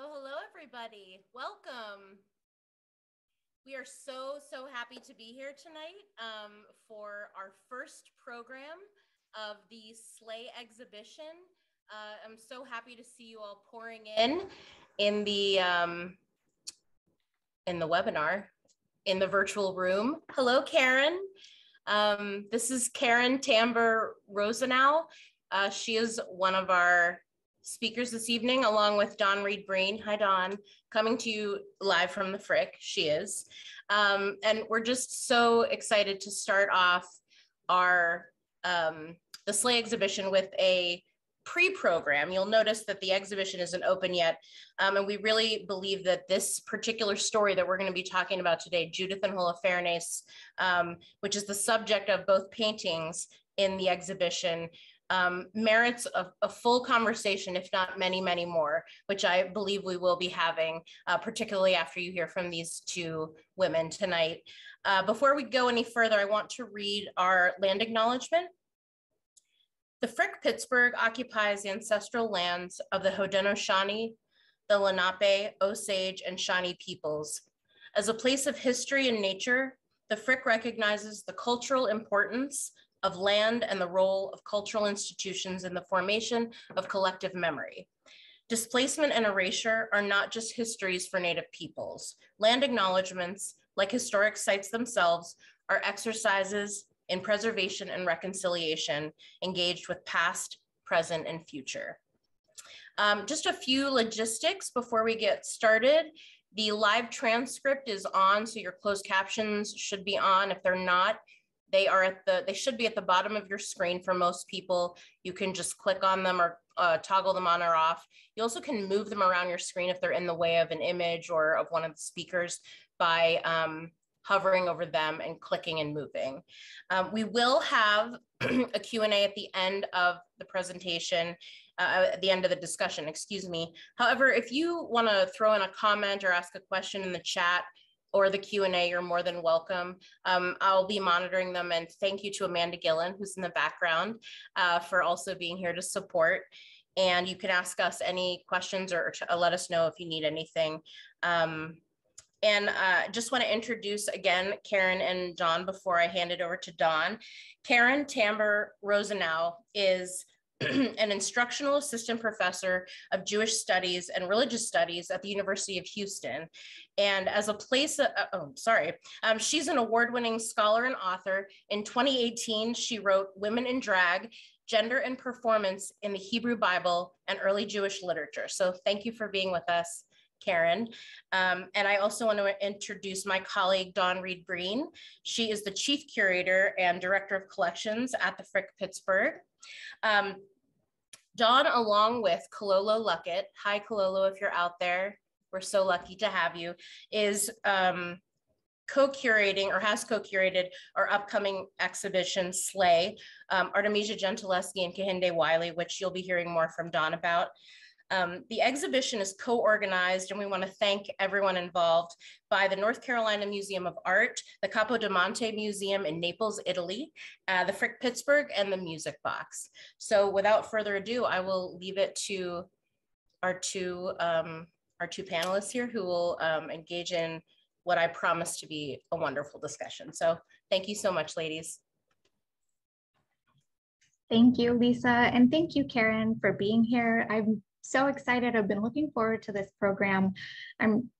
Hello, hello, everybody. Welcome. We are so, so happy to be here tonight um, for our first program of the Slay exhibition. Uh, I'm so happy to see you all pouring in in the um, in the webinar in the virtual room. Hello, Caryn. Um, this is Caryn Tamber Rosenau. Uh, she is one of our speakers this evening, along with Dawn Reid Brean. Hi, Dawn, coming to you live from the Frick. She is. Um, and we're just so excited to start off our um, the Slay exhibition with a pre-program. You'll notice that the exhibition isn't open yet. Um, and we really believe that this particular story that we're gonna be talking about today, Judith and Holofernes, um, which is the subject of both paintings in the exhibition, um, merits a, a, full conversation, if not many, many more, which I believe we will be having, uh, particularly after you hear from these two women tonight. Uh, before we go any further, I want to read our land acknowledgement. The Frick Pittsburgh occupies the ancestral lands of the Haudenosaunee, the Lenape, Osage, and Shawnee peoples. As a place of history and nature, the Frick recognizes the cultural importance of land and the role of cultural institutions in the formation of collective memory. Displacement and erasure are not just histories for Native peoples. Land acknowledgements, like historic sites themselves, are exercises in preservation and reconciliation engaged with past, present, and future. Um, just a few logistics before we get started. The live transcript is on, so your closed captions should be on. If they're not, they are at the, they should be at the bottom of your screen for most people. You can just click on them or uh, toggle them on or off. You also can move them around your screen if they're in the way of an image or of one of the speakers by um, hovering over them and clicking and moving. Um, we will have a Q&A at the end of the presentation, uh, at the end of the discussion, excuse me. However, if you wanna throw in a comment or ask a question in the chat, or the Q&A, you're more than welcome. Um, I'll be monitoring them and thank you to Amanda Gillen, who's in the background, uh, for also being here to support. And you can ask us any questions or, or let us know if you need anything. Um, and uh, just want to introduce again Caryn and Dawn before I hand it over to Dawn. Caryn Tamber Rosenau is an instructional assistant professor of Jewish studies and religious studies at the University of Houston. And as a place, uh, oh, sorry, um, she's an award winning scholar and author. In 2018, she wrote Women in Drag Gender and Performance in the Hebrew Bible and Early Jewish Literature. So thank you for being with us. Caryn. Um, and I also want to introduce my colleague, Dawn Reid Brean. She is the Chief Curator and Director of Collections at the Frick Pittsburgh. Um, Dawn, along with Kilolo Luckett, hi Kilolo, if you're out there, we're so lucky to have you, is um, co-curating or has co-curated our upcoming exhibition, Slay, um, Artemisia Gentileschi and Kehinde Wiley, which you'll be hearing more from Dawn about. Um, the exhibition is co-organized and we want to thank everyone involved by the North Carolina Museum of Art, the Capodimonte Museum in Naples, Italy, uh, the Frick Pittsburgh, and the Music Box. So without further ado, I will leave it to our two, um, our two panelists here who will um, engage in what I promise to be a wonderful discussion. So thank you so much, ladies. Thank you, Lisa, and thank you, Caryn, for being here. I'm so excited. I've been looking forward to this program. I'm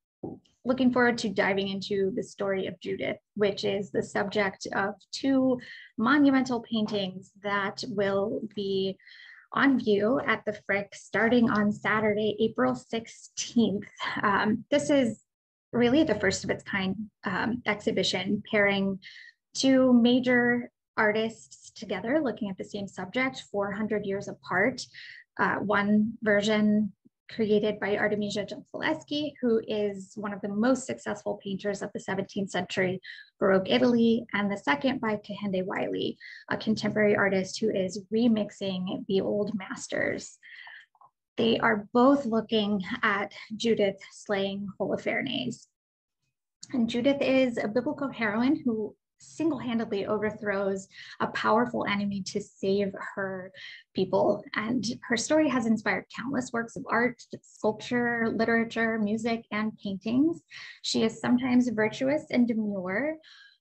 looking forward to diving into the story of Judith, which is the subject of two monumental paintings that will be on view at the Frick starting on Saturday, April 16th. Um, this is really the first of its kind um, exhibition pairing two major artists together looking at the same subject 400 years apart uh, one version created by Artemisia Gentileschi, who is one of the most successful painters of the 17th century Baroque Italy, and the second by Kehinde Wiley, a contemporary artist who is remixing the old masters. They are both looking at Judith slaying Holofernes. And Judith is a biblical heroine who single-handedly overthrows a powerful enemy to save her people. And her story has inspired countless works of art, sculpture, literature, music, and paintings. She is sometimes virtuous and demure,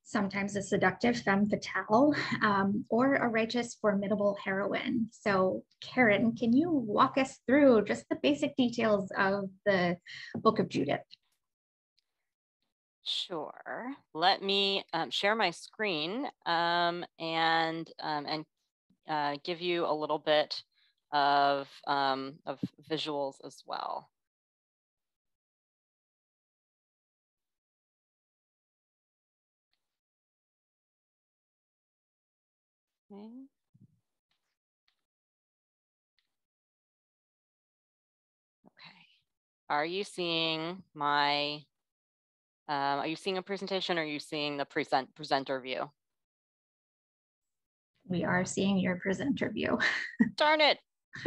sometimes a seductive femme fatale, um, or a righteous, formidable heroine. So Caryn, can you walk us through just the basic details of the Book of Judith? Sure. Let me um, share my screen um, and um, and uh, give you a little bit of um, of visuals as well. Okay. Are you seeing my um, are you seeing a presentation or are you seeing the present presenter view? We are seeing your presenter view. Darn it.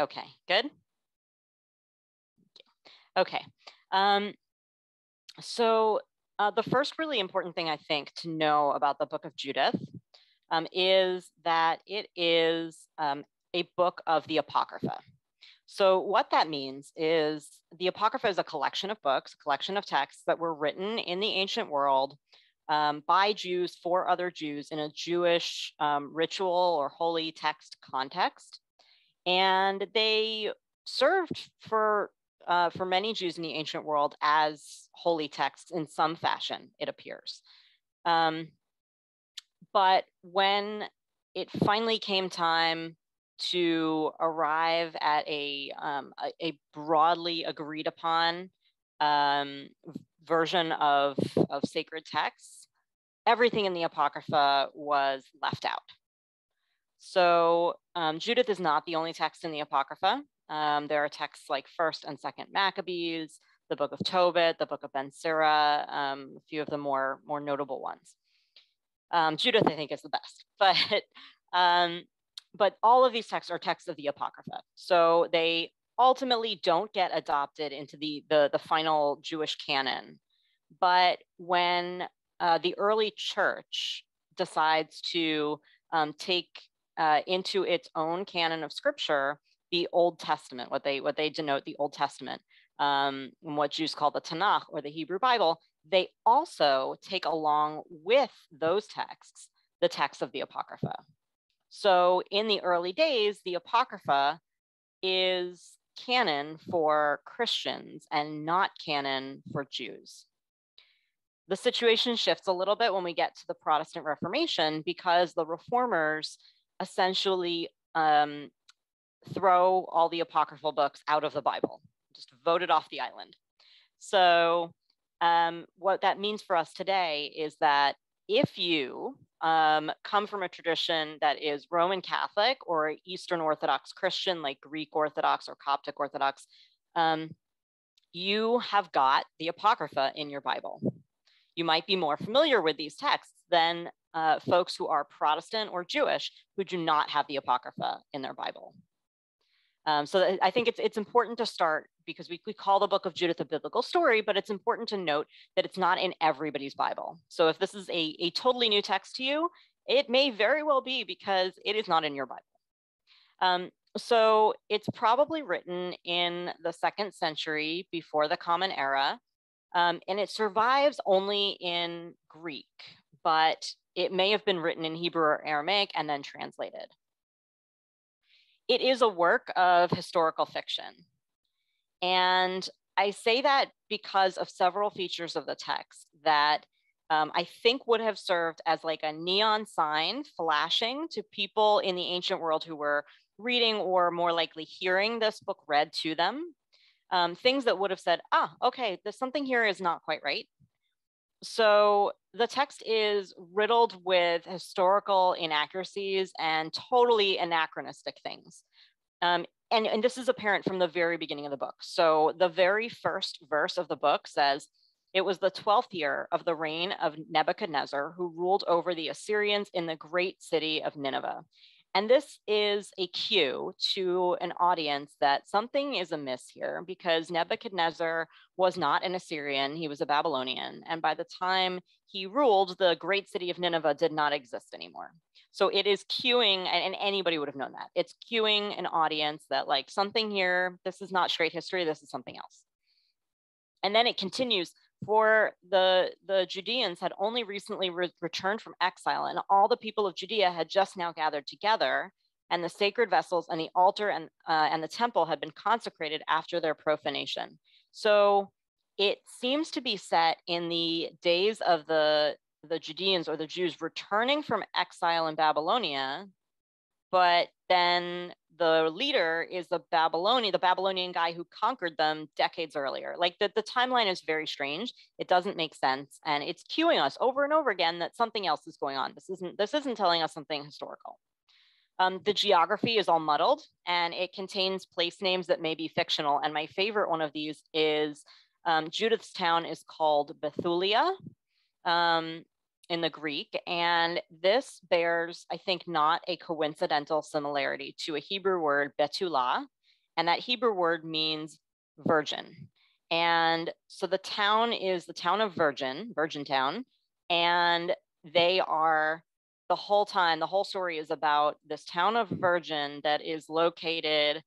okay, good. Okay. Um, so uh, the first really important thing I think to know about the book of Judith um, is that it is um, a book of the Apocrypha. So what that means is the Apocrypha is a collection of books, a collection of texts that were written in the ancient world um, by Jews for other Jews in a Jewish um, ritual or holy text context. And they served for uh, for many Jews in the ancient world as holy texts in some fashion, it appears. Um, but when it finally came time to arrive at a, um, a, a, broadly agreed upon um, version of, of sacred texts, everything in the Apocrypha was left out. So um, Judith is not the only text in the Apocrypha. Um, there are texts like First and Second Maccabees, the Book of Tobit, the Book of Ben Sira, um, a few of the more more notable ones. Um, Judith, I think, is the best, but um, but all of these texts are texts of the Apocrypha, so they ultimately don't get adopted into the the, the final Jewish canon. But when uh, the early church decides to um, take uh, into its own canon of scripture the Old Testament, what they what they denote the Old Testament, um, and what Jews call the Tanakh or the Hebrew Bible, they also take along with those texts the texts of the Apocrypha. So in the early days, the Apocrypha is canon for Christians and not canon for Jews. The situation shifts a little bit when we get to the Protestant Reformation because the reformers essentially um, throw all the apocryphal books out of the Bible, just vote it off the island. So, um, what that means for us today is that if you um, come from a tradition that is Roman Catholic or Eastern Orthodox Christian, like Greek Orthodox or Coptic Orthodox, um, you have got the Apocrypha in your Bible. You might be more familiar with these texts than uh, folks who are Protestant or Jewish who do not have the Apocrypha in their Bible. Um, so I think it's, it's important to start because we, we call the book of Judith a biblical story, but it's important to note that it's not in everybody's Bible. So if this is a, a totally new text to you, it may very well be because it is not in your Bible. Um, so it's probably written in the second century before the Common Era, um, and it survives only in Greek, but it may have been written in Hebrew or Aramaic and then translated it is a work of historical fiction. And I say that because of several features of the text that um, I think would have served as like a neon sign flashing to people in the ancient world who were reading or more likely hearing this book read to them. Um, things that would have said, ah, okay, there's something here is not quite right. So the text is riddled with historical inaccuracies and totally anachronistic things. Um, and, and this is apparent from the very beginning of the book. So the very first verse of the book says, It was the 12th year of the reign of Nebuchadnezzar, who ruled over the Assyrians in the great city of Nineveh. And this is a cue to an audience that something is amiss here because Nebuchadnezzar was not an Assyrian, he was a Babylonian. And by the time he ruled, the great city of Nineveh did not exist anymore. So it is cueing, and anybody would have known that. It's cueing an audience that, like, something here, this is not straight history, this is something else. And then it continues for the the Judeans had only recently re- returned from exile, and all the people of Judea had just now gathered together, and the sacred vessels and the altar and uh, and the temple had been consecrated after their profanation. So it seems to be set in the days of the the Judeans or the Jews returning from exile in Babylonia, but then the leader is the Babylonian, the Babylonian guy who conquered them decades earlier. Like the, the timeline is very strange. It doesn't make sense. And it's cueing us over and over again that something else is going on. This isn't, this isn't telling us something historical. Um, the geography is all muddled and it contains place names that may be fictional. And my favorite one of these is um, Judith's town is called Bethulia. Um, in the Greek. And this bears, I think, not a coincidental similarity to a Hebrew word, betulah. And that Hebrew word means virgin. And so the town is the town of Virgin, Virgin Town. And they are the whole time, the whole story is about this town of Virgin that is located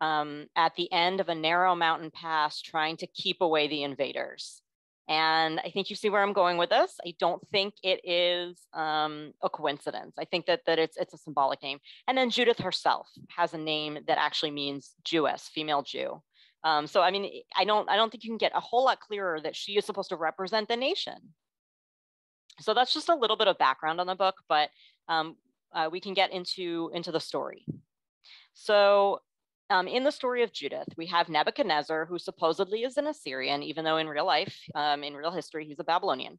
um, at the end of a narrow mountain pass trying to keep away the invaders. And I think you see where I'm going with this. I don't think it is um, a coincidence. I think that, that it's, it's a symbolic name. And then Judith herself has a name that actually means Jewess, female Jew. Um, so I mean, I don't, I don't think you can get a whole lot clearer that she is supposed to represent the nation. So that's just a little bit of background on the book, but um, uh, we can get into, into the story. So um, in the story of Judith, we have Nebuchadnezzar, who supposedly is an Assyrian, even though in real life, um, in real history, he's a Babylonian.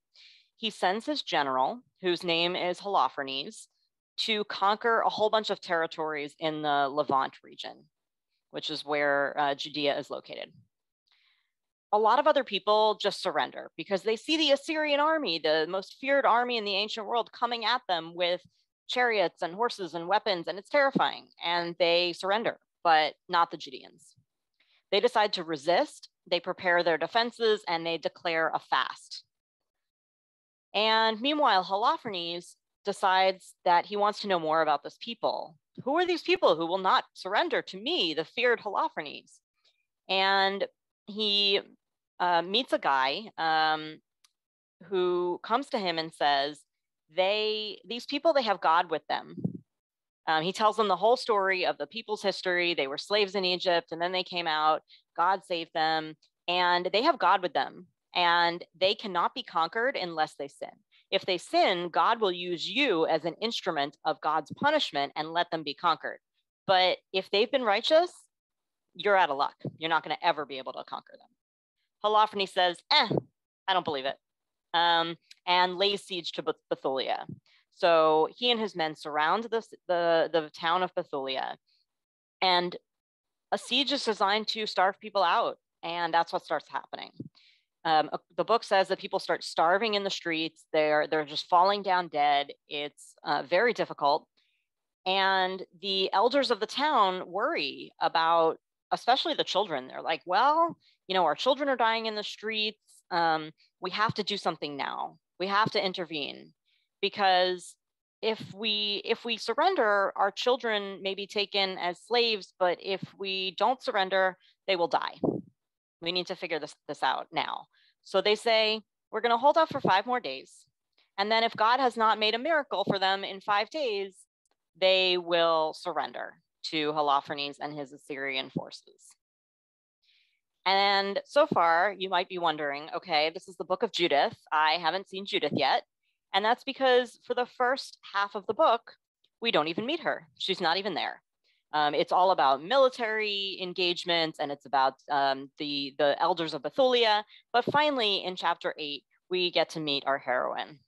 He sends his general, whose name is Holofernes, to conquer a whole bunch of territories in the Levant region, which is where uh, Judea is located. A lot of other people just surrender because they see the Assyrian army, the most feared army in the ancient world, coming at them with chariots and horses and weapons, and it's terrifying, and they surrender but not the Judeans. They decide to resist, they prepare their defenses, and they declare a fast. And meanwhile, Holofernes decides that he wants to know more about this people. Who are these people who will not surrender to me, the feared Holofernes? And he uh, meets a guy um, who comes to him and says, they these people they have god with them um, he tells them the whole story of the people's history. They were slaves in Egypt and then they came out. God saved them and they have God with them and they cannot be conquered unless they sin. If they sin, God will use you as an instrument of God's punishment and let them be conquered. But if they've been righteous, you're out of luck. You're not going to ever be able to conquer them. Holofernes says, eh, I don't believe it, um, and lays siege to Bethulia. So he and his men surround the, the, the town of Bethulia. And a siege is designed to starve people out. And that's what starts happening. Um, the book says that people start starving in the streets. They're, they're just falling down dead. It's uh, very difficult. And the elders of the town worry about, especially the children. They're like, well, you know, our children are dying in the streets. Um, we have to do something now. We have to intervene because if we if we surrender our children may be taken as slaves but if we don't surrender they will die. We need to figure this this out now. So they say we're going to hold out for five more days. And then if god has not made a miracle for them in five days they will surrender to holofernes and his assyrian forces. And so far you might be wondering okay this is the book of judith. I haven't seen judith yet and that's because for the first half of the book, we don't even meet her. She's not even there. Um, it's all about military engagements and it's about um, the, the elders of Bethulia. But finally, in chapter eight, we get to meet our heroine.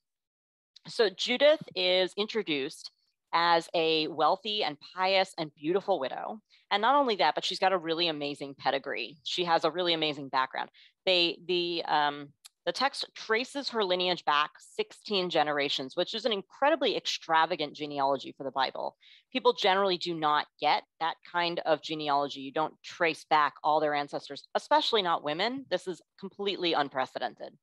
So Judith is introduced as a wealthy and pious and beautiful widow. And not only that, but she's got a really amazing pedigree. She has a really amazing background. They, the, um, The text traces her lineage back 16 generations, which is an incredibly extravagant genealogy for the Bible. People generally do not get that kind of genealogy. You don't trace back all their ancestors, especially not women. This is completely unprecedented.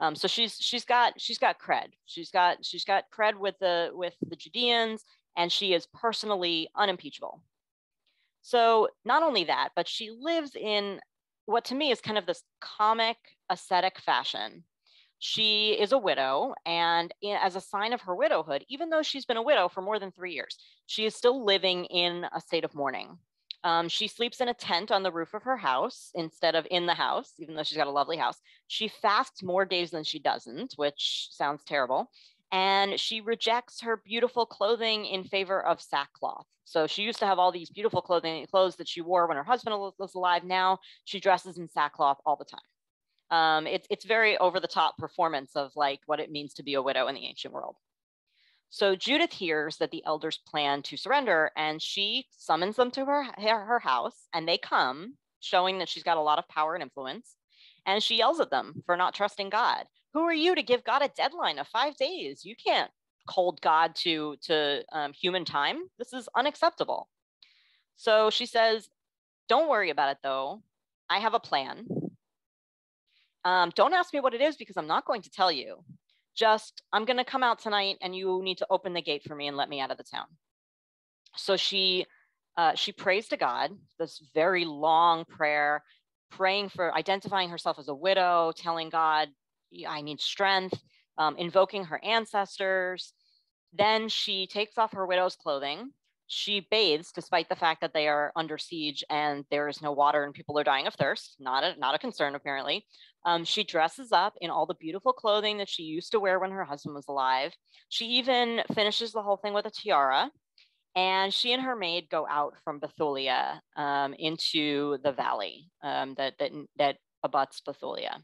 Um, so she's she's got she's got cred. She's got she's got cred with the with the Judeans, and she is personally unimpeachable. So not only that, but she lives in what to me is kind of this comic ascetic fashion. She is a widow, and as a sign of her widowhood, even though she's been a widow for more than three years, she is still living in a state of mourning. Um, she sleeps in a tent on the roof of her house instead of in the house, even though she's got a lovely house. She fasts more days than she doesn't, which sounds terrible. And she rejects her beautiful clothing in favor of sackcloth. So she used to have all these beautiful clothing clothes that she wore when her husband was alive. Now she dresses in sackcloth all the time. Um, it's it's very over the top performance of like what it means to be a widow in the ancient world. So Judith hears that the elders plan to surrender and she summons them to her, her house and they come, showing that she's got a lot of power and influence. And she yells at them for not trusting God. Who are you to give God a deadline of five days? You can't hold God to, to um, human time. This is unacceptable. So she says, Don't worry about it though. I have a plan. Um, don't ask me what it is because I'm not going to tell you just i'm going to come out tonight and you need to open the gate for me and let me out of the town so she uh, she prays to god this very long prayer praying for identifying herself as a widow telling god i need strength um, invoking her ancestors then she takes off her widow's clothing she bathes despite the fact that they are under siege and there is no water and people are dying of thirst not a, not a concern apparently um, she dresses up in all the beautiful clothing that she used to wear when her husband was alive. She even finishes the whole thing with a tiara. And she and her maid go out from Bethulia um, into the valley um, that, that, that abuts Bethulia.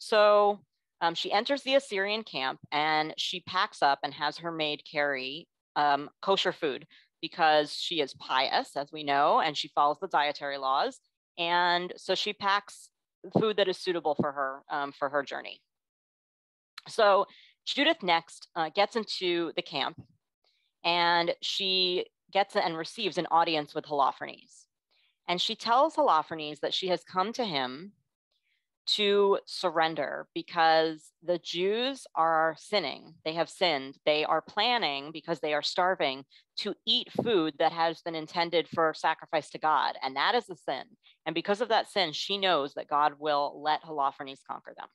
So um, she enters the Assyrian camp and she packs up and has her maid carry um, kosher food because she is pious, as we know, and she follows the dietary laws. And so she packs food that is suitable for her um, for her journey. So Judith next uh, gets into the camp and she gets and receives an audience with Holofernes. And she tells Holofernes that she has come to him to surrender because the Jews are sinning. They have sinned. They are planning because they are starving to eat food that has been intended for sacrifice to God. And that is a sin. And because of that sin, she knows that God will let Holofernes conquer them.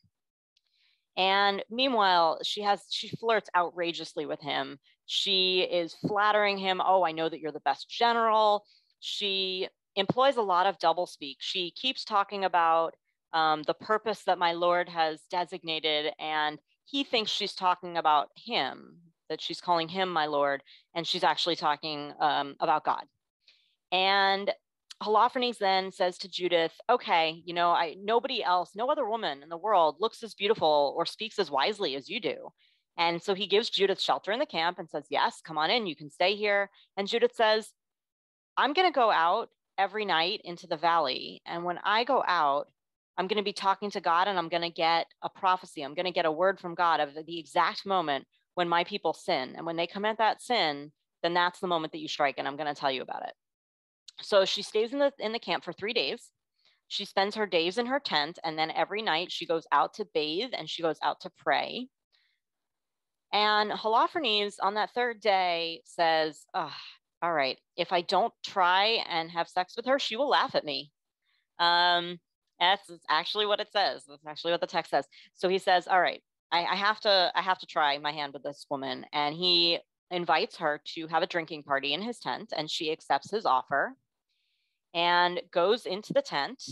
And meanwhile, she has she flirts outrageously with him. She is flattering him. Oh, I know that you're the best general. She employs a lot of doublespeak. She keeps talking about um, the purpose that my Lord has designated, and he thinks she's talking about him, that she's calling him my Lord, and she's actually talking um, about God. And Holofernes then says to Judith, okay, you know, I nobody else, no other woman in the world looks as beautiful or speaks as wisely as you do. And so he gives Judith shelter in the camp and says, yes, come on in, you can stay here. And Judith says, I'm going to go out every night into the valley. And when I go out, I'm going to be talking to God and I'm going to get a prophecy. I'm going to get a word from God of the exact moment when my people sin. And when they commit that sin, then that's the moment that you strike. And I'm going to tell you about it. So she stays in the, in the camp for three days. She spends her days in her tent. And then every night she goes out to bathe and she goes out to pray. And Holofernes on that third day says, oh, All right, if I don't try and have sex with her, she will laugh at me. Um, that's actually what it says. That's actually what the text says. So he says, "All right, I, I have to, I have to try my hand with this woman." And he invites her to have a drinking party in his tent, and she accepts his offer and goes into the tent.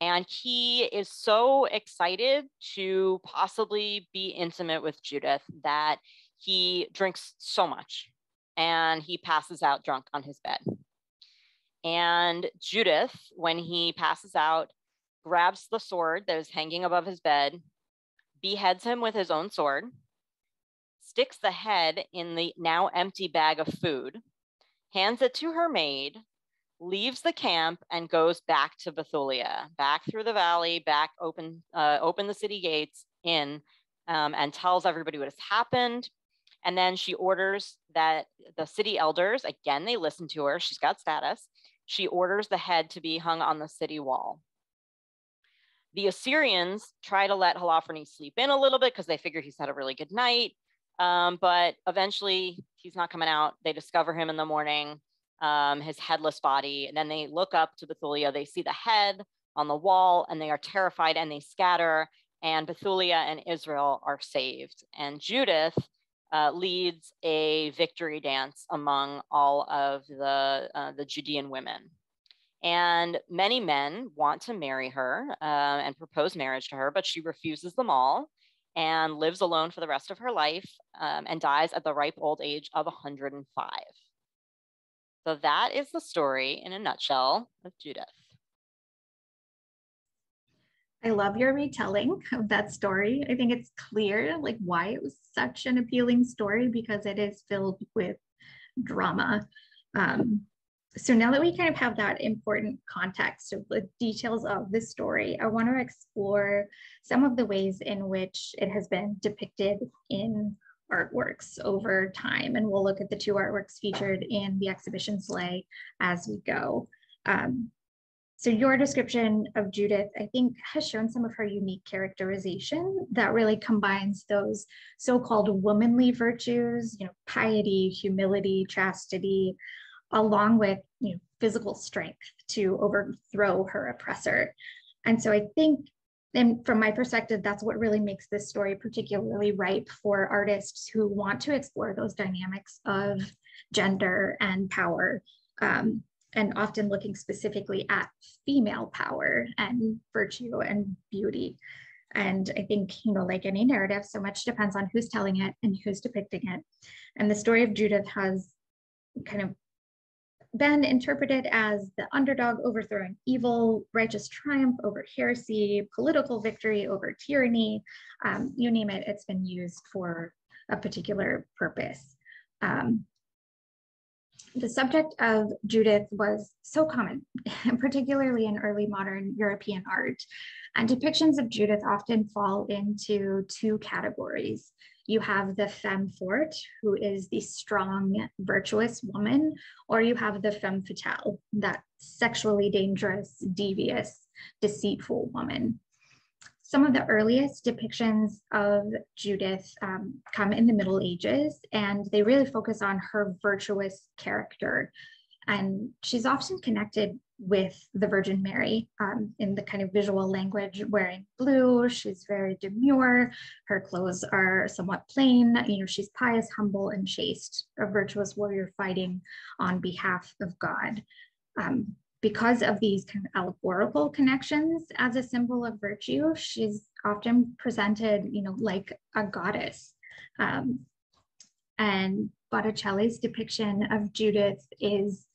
And he is so excited to possibly be intimate with Judith that he drinks so much and he passes out drunk on his bed. And Judith, when he passes out, grabs the sword that is hanging above his bed, beheads him with his own sword, sticks the head in the now empty bag of food, hands it to her maid, leaves the camp and goes back to Bethulia, back through the valley, back open, uh, open the city gates in, um, and tells everybody what has happened. And then she orders that the city elders, again, they listen to her. She's got status. She orders the head to be hung on the city wall. The Assyrians try to let Holofernes sleep in a little bit because they figure he's had a really good night. Um, but eventually he's not coming out. They discover him in the morning, um, his headless body. And then they look up to Bethulia. They see the head on the wall and they are terrified and they scatter. And Bethulia and Israel are saved. And Judith uh, leads a victory dance among all of the, uh, the Judean women. And many men want to marry her uh, and propose marriage to her, but she refuses them all and lives alone for the rest of her life um, and dies at the ripe old age of 105. So that is the story in a nutshell of Judith. I love your retelling of that story. I think it's clear like why it was such an appealing story because it is filled with drama. Um, so now that we kind of have that important context of the details of the story, I want to explore some of the ways in which it has been depicted in artworks over time. And we'll look at the two artworks featured in the exhibition Slay as we go. Um, so your description of Judith, I think, has shown some of her unique characterization that really combines those so-called womanly virtues, you know, piety, humility, chastity, along with you know, physical strength to overthrow her oppressor. And so I think, and from my perspective, that's what really makes this story particularly ripe for artists who want to explore those dynamics of gender and power. Um, and often looking specifically at female power and virtue and beauty. And I think, you know, like any narrative, so much depends on who's telling it and who's depicting it. And the story of Judith has kind of been interpreted as the underdog overthrowing evil, righteous triumph over heresy, political victory over tyranny, um, you name it, it's been used for a particular purpose. Um, the subject of Judith was so common, particularly in early modern European art. And depictions of Judith often fall into two categories. You have the femme forte, who is the strong, virtuous woman, or you have the femme fatale, that sexually dangerous, devious, deceitful woman. Some of the earliest depictions of Judith um, come in the Middle Ages, and they really focus on her virtuous character. And she's often connected with the Virgin Mary um, in the kind of visual language, wearing blue. She's very demure. Her clothes are somewhat plain. You know, she's pious, humble, and chaste, a virtuous warrior fighting on behalf of God. Um, because of these kind of allegorical connections as a symbol of virtue, she's often presented, you know, like a goddess. Um, and Botticelli's depiction of Judith is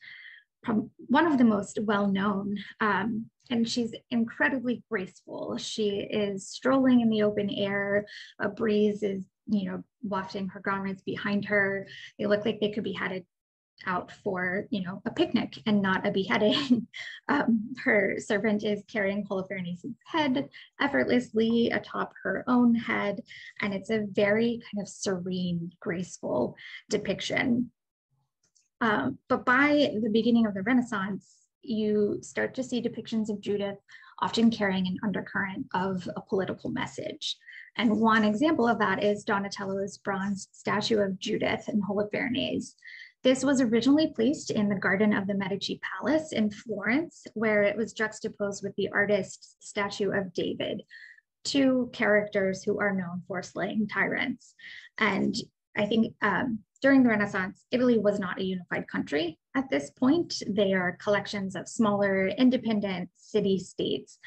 one of the most well-known um, and she's incredibly graceful. She is strolling in the open air. A breeze is, you know, wafting her garments behind her. They look like they could be headed out for you know a picnic and not a beheading. um, her servant is carrying Holofernes' head effortlessly atop her own head, and it's a very kind of serene, graceful depiction. Um, but by the beginning of the Renaissance, you start to see depictions of Judith often carrying an undercurrent of a political message. And one example of that is Donatello's bronze statue of Judith and Holofernes. This was originally placed in the garden of the Medici Palace in Florence, where it was juxtaposed with the artist's statue of David, two characters who are known for slaying tyrants. And I think um, during the Renaissance, Italy was not a unified country at this point. They are collections of smaller independent city states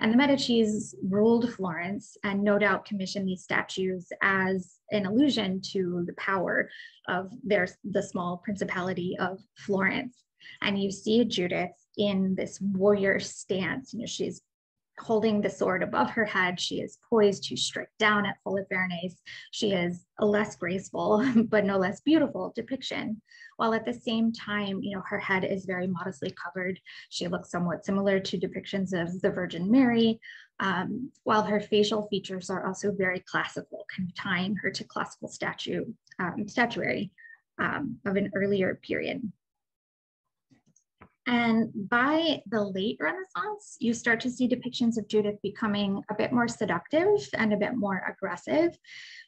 and the Medicis ruled Florence and no doubt commissioned these statues as an allusion to the power of their, the small principality of Florence. And you see Judith in this warrior stance. You know, she's holding the sword above her head. She is poised to strike down at Holofernes. She is a less graceful, but no less beautiful depiction. While at the same time, you know, her head is very modestly covered. She looks somewhat similar to depictions of the Virgin Mary, um, while her facial features are also very classical, kind of tying her to classical statue, um, statuary um, of an earlier period. And by the late Renaissance, you start to see depictions of Judith becoming a bit more seductive and a bit more aggressive.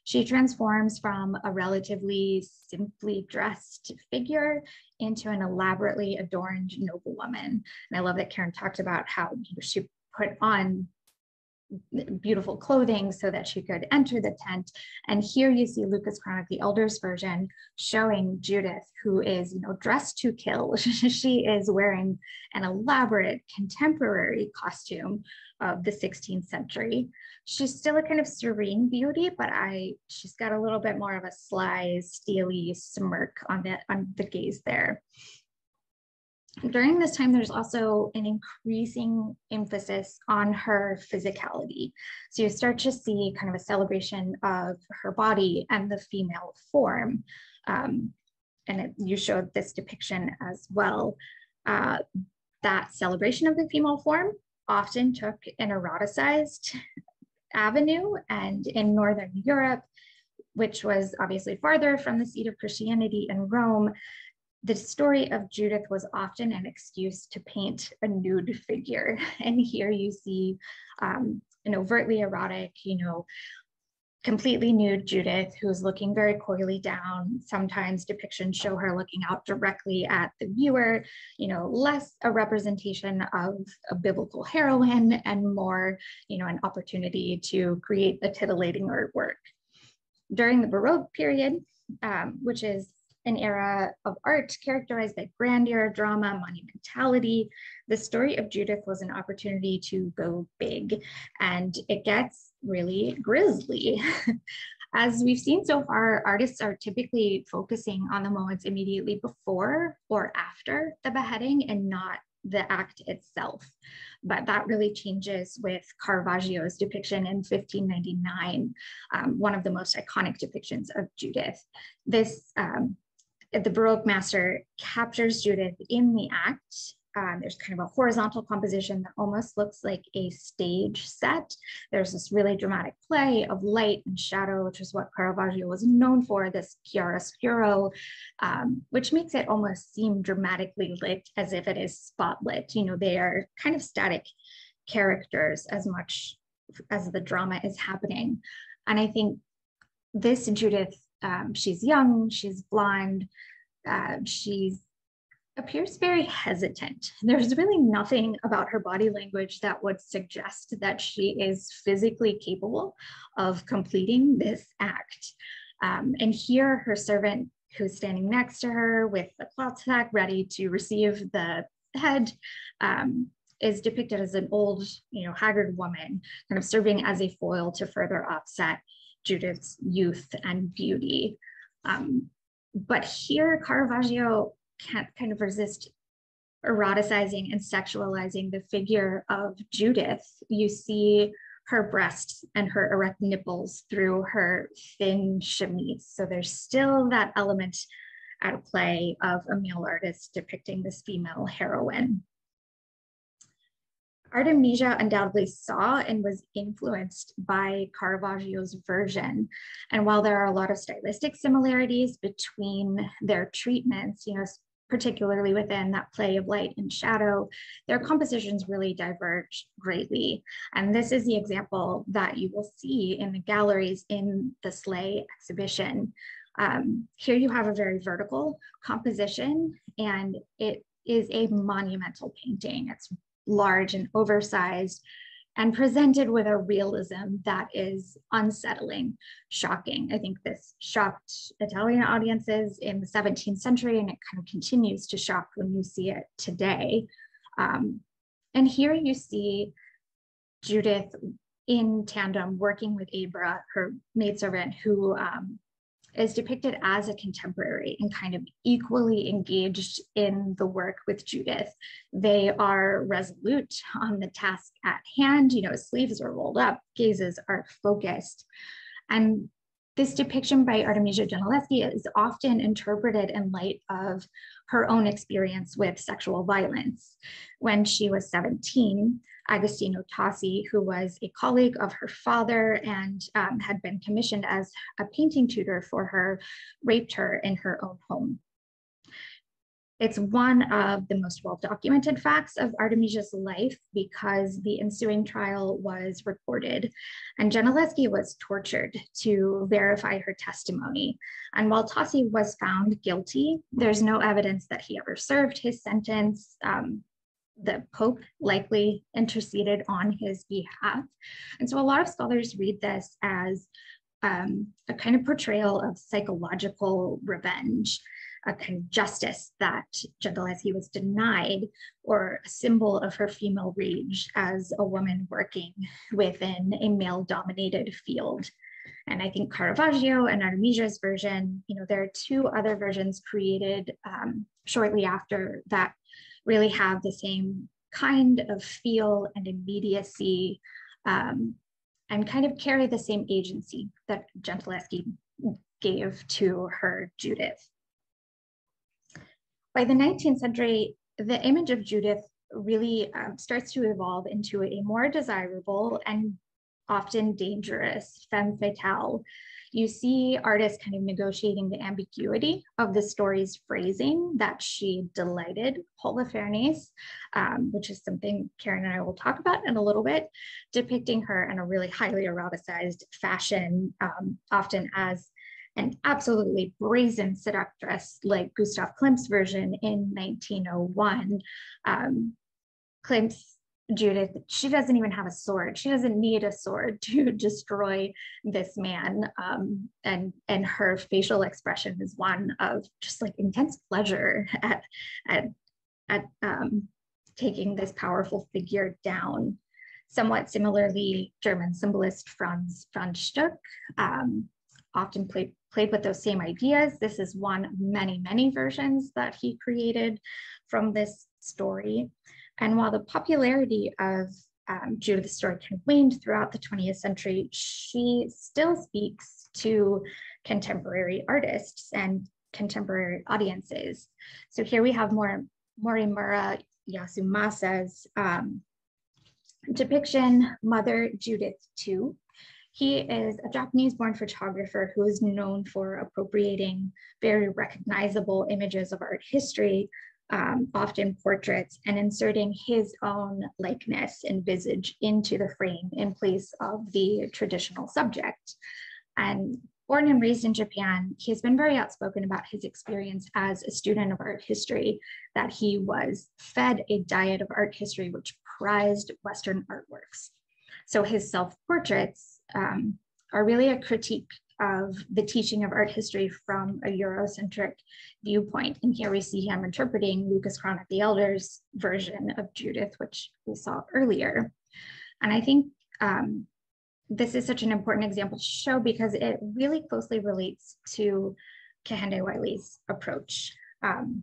She transforms from a relatively simply dressed figure into an elaborately adorned noblewoman. And I love that Caryn talked about how she put on beautiful clothing so that she could enter the tent. And here you see Lucas Cranach, the Elder's version, showing Judith, who is, you know, dressed to kill. she is wearing an elaborate contemporary costume of the 16th century. She's still a kind of serene beauty, but I she's got a little bit more of a sly, steely smirk on the on the gaze there during this time, there's also an increasing emphasis on her physicality. So you start to see kind of a celebration of her body and the female form. Um, and it, you showed this depiction as well. Uh, that celebration of the female form often took an eroticized avenue and in Northern Europe, which was obviously farther from the seat of Christianity in Rome, the story of Judith was often an excuse to paint a nude figure. And here you see um, an overtly erotic, you know, completely nude Judith who's looking very coyly down. Sometimes depictions show her looking out directly at the viewer, you know, less a representation of a biblical heroine and more, you know, an opportunity to create a titillating artwork. During the Baroque period, um, which is an era of art characterized by grandeur, drama, monumentality. The story of Judith was an opportunity to go big, and it gets really grisly. As we've seen so far, artists are typically focusing on the moments immediately before or after the beheading and not the act itself. But that really changes with Caravaggio's depiction in 1599, um, one of the most iconic depictions of Judith. This um, the Baroque master captures Judith in the act. Um, there's kind of a horizontal composition that almost looks like a stage set. There's this really dramatic play of light and shadow, which is what Caravaggio was known for, this chiaroscuro, um, which makes it almost seem dramatically lit as if it is spotlit. You know, they are kind of static characters as much as the drama is happening. And I think this Judith um, she's young, she's blonde, uh, she appears very hesitant. There's really nothing about her body language that would suggest that she is physically capable of completing this act. Um, and here, her servant, who's standing next to her with the cloth sack ready to receive the head, um, is depicted as an old, you know, haggard woman, kind of serving as a foil to further offset Judith's youth and beauty. Um, but here, Caravaggio can't kind of resist eroticizing and sexualizing the figure of Judith. You see her breasts and her erect nipples through her thin chemise. So there's still that element at play of a male artist depicting this female heroine. Artemisia undoubtedly saw and was influenced by Caravaggio's version. And while there are a lot of stylistic similarities between their treatments, you know, particularly within that play of light and shadow, their compositions really diverge greatly. And this is the example that you will see in the galleries in the Slay exhibition. Um, here you have a very vertical composition and it is a monumental painting. It's large and oversized and presented with a realism that is unsettling, shocking. I think this shocked Italian audiences in the 17th century, and it kind of continues to shock when you see it today. Um, and here you see Judith in tandem working with Abra, her maidservant, who um, is depicted as a contemporary and kind of equally engaged in the work with Judith. They are resolute on the task at hand, you know, sleeves are rolled up, gazes are focused. And this depiction by Artemisia Gentileschi is often interpreted in light of her own experience with sexual violence. When she was 17, Agostino Tassi, who was a colleague of her father and um, had been commissioned as a painting tutor for her, raped her in her own home. It's one of the most well-documented facts of Artemisia's life because the ensuing trial was recorded and Gentileschi was tortured to verify her testimony. And while Tassi was found guilty, there's no evidence that he ever served his sentence. Um, the Pope likely interceded on his behalf. And so a lot of scholars read this as um, a kind of portrayal of psychological revenge, a kind of justice that Gentileschi was denied, or a symbol of her female rage as a woman working within a male dominated field. And I think Caravaggio and Artemisia's version, you know, there are two other versions created um, shortly after that really have the same kind of feel and immediacy um, and kind of carry the same agency that Gentileschi gave to her Judith. By the 19th century, the image of Judith really um, starts to evolve into a more desirable and often dangerous femme fatale you see artists kind of negotiating the ambiguity of the story's phrasing that she delighted Holofernes, um, which is something Caryn and I will talk about in a little bit, depicting her in a really highly eroticized fashion, um, often as an absolutely brazen seductress like Gustav Klimt's version in 1901. Um, Klimt's Judith, she doesn't even have a sword. She doesn't need a sword to destroy this man. Um, and and her facial expression is one of just like intense pleasure at at at um, taking this powerful figure down. Somewhat similarly, German symbolist Franz Stuck um, often played played with those same ideas. This is one of many many versions that he created from this story. And while the popularity of um, Judith's story kind of waned throughout the 20th century, she still speaks to contemporary artists and contemporary audiences. So here we have more Morimura Yasumasa's um, depiction, Mother Judith 2. He is a Japanese born photographer who is known for appropriating very recognizable images of art history um, often portraits, and inserting his own likeness and visage into the frame in place of the traditional subject. And born and raised in Japan, he's been very outspoken about his experience as a student of art history, that he was fed a diet of art history which prized Western artworks. So his self-portraits um, are really a critique of the teaching of art history from a Eurocentric viewpoint. And here we see him interpreting Lucas Cranach the Elder's version of Judith, which we saw earlier. And I think um, this is such an important example to show because it really closely relates to Kehinde Wiley's approach. Um,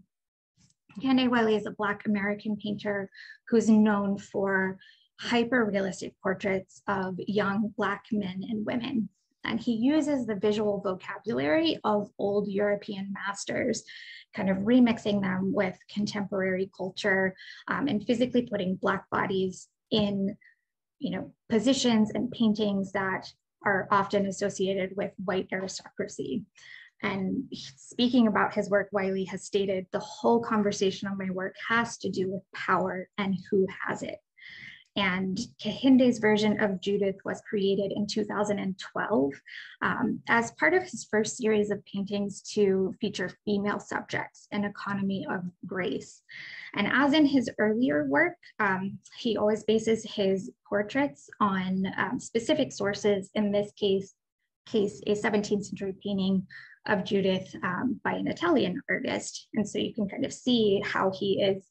Wiley is a Black American painter who's known for hyper realistic portraits of young Black men and women and he uses the visual vocabulary of old European masters, kind of remixing them with contemporary culture um, and physically putting Black bodies in you know, positions and paintings that are often associated with white aristocracy. And speaking about his work, Wiley has stated the whole conversation on my work has to do with power and who has it. And Kehinde's version of Judith was created in 2012 um, as part of his first series of paintings to feature female subjects in economy of grace. And as in his earlier work, um, he always bases his portraits on um, specific sources, in this case, case a 17th century painting of Judith um, by an Italian artist. And so you can kind of see how he is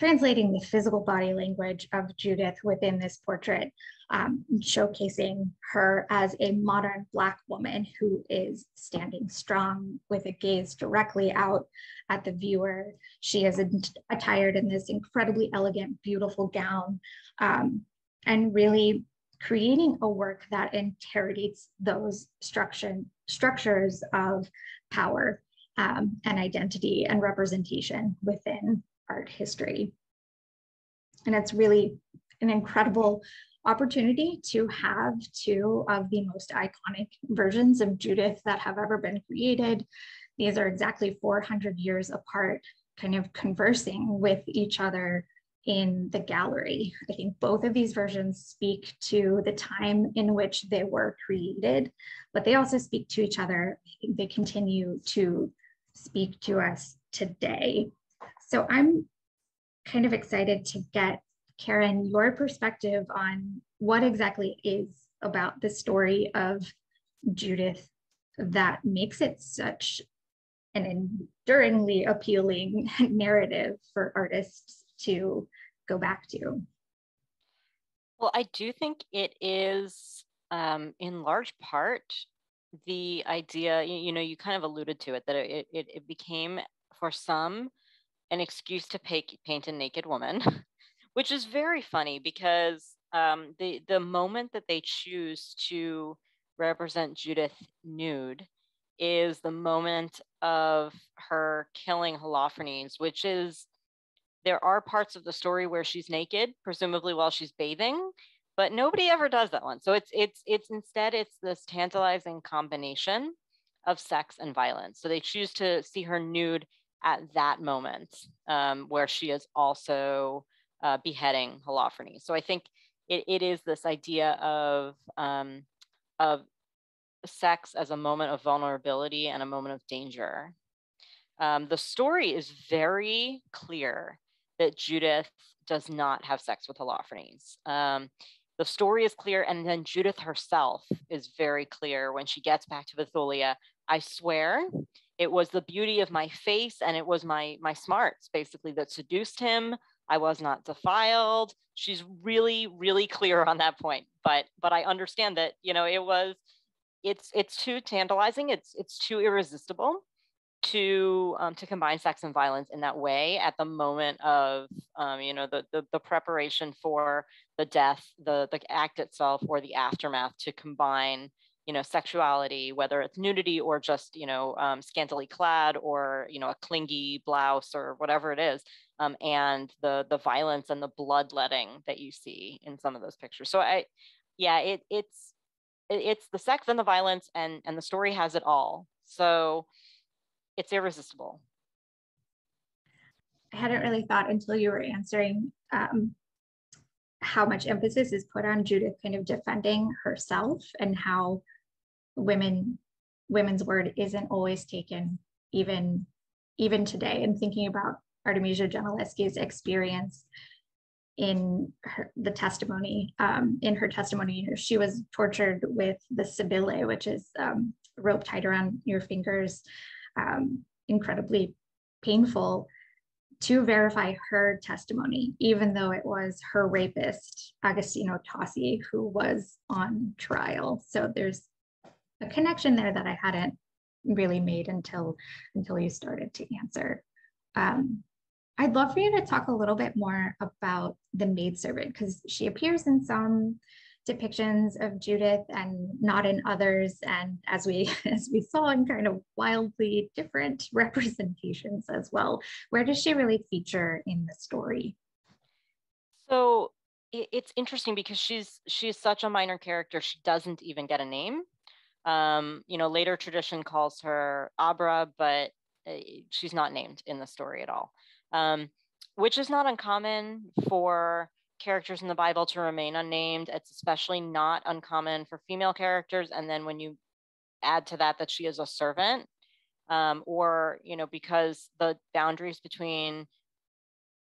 translating the physical body language of Judith within this portrait, um, showcasing her as a modern Black woman who is standing strong with a gaze directly out at the viewer. She is attired in this incredibly elegant, beautiful gown, um, and really creating a work that interrogates those structure, structures of power um, and identity and representation within art history. And it's really an incredible opportunity to have two of the most iconic versions of Judith that have ever been created. These are exactly 400 years apart, kind of conversing with each other in the gallery. I think both of these versions speak to the time in which they were created, but they also speak to each other. They continue to speak to us today. So I'm kind of excited to get Caryn your perspective on what exactly is about the story of Judith that makes it such an enduringly appealing narrative for artists to go back to. Well, I do think it is um, in large part the idea, you, you, know, you kind of alluded to it, that it, it, it became for some an excuse to paint a naked woman, which is very funny because um, the, the moment that they choose to represent Judith nude is the moment of her killing Holofernes, which is there are parts of the story where she's naked, presumably while she's bathing, but nobody ever does that one. So it's it's it's instead it's this tantalizing combination of sex and violence. So they choose to see her nude at that moment um, where she is also uh, beheading Holofernes. So I think it, it is this idea of um, of sex as a moment of vulnerability and a moment of danger. Um, the story is very clear that Judith does not have sex with Holofernes. Um, the story is clear, and then Judith herself is very clear when she gets back to Bethulia. I swear, it was the beauty of my face and it was my my smarts basically that seduced him. I was not defiled. She's really, really clear on that point. But but I understand that you know it was it's it's too tantalizing. It's it's too irresistible to um, to combine sex and violence in that way at the moment of um, you know the, the, the preparation for the death the the act itself or the aftermath to combine you know sexuality whether it's nudity or just you know um, scantily clad or you know a clingy blouse or whatever it is um, and the the violence and the bloodletting that you see in some of those pictures so i yeah it it's it's the sex and the violence and and the story has it all so it's irresistible. I hadn't really thought until you were answering um, how much emphasis is put on Judith kind of defending herself and how women women's word isn't always taken even even today and thinking about Artemisia Gentileschi's experience in her, the testimony um, in her testimony she was tortured with the sibille which is um, rope tied around your fingers um, incredibly painful to verify her testimony, even though it was her rapist, Agostino Tassi, who was on trial. So there's a connection there that I hadn't really made until until you started to answer. Um, I'd love for you to talk a little bit more about the maidservant because she appears in some depictions of Judith and not in others. And as we as we saw in kind of wildly different representations as well. Where does she really feature in the story? So it's interesting because she's she's such a minor character. She doesn't even get a name. Um, you know, later tradition calls her Abra, but uh, she's not named in the story at all, um, which is not uncommon for characters in the Bible to remain unnamed. It's especially not uncommon for female characters. And then when you add to that that she is a servant, um, or you know, because the boundaries between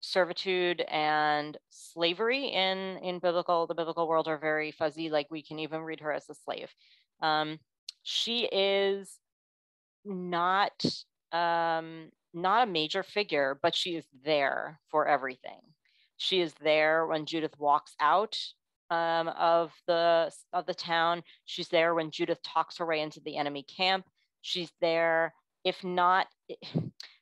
servitude and slavery in in biblical the biblical world are very fuzzy. Like we can even read her as a slave. Um, she is not um, not a major figure, but she is there for everything. She is there when Judith walks out um, of the of the town. She's there when Judith talks her way into the enemy camp. She's there, if not.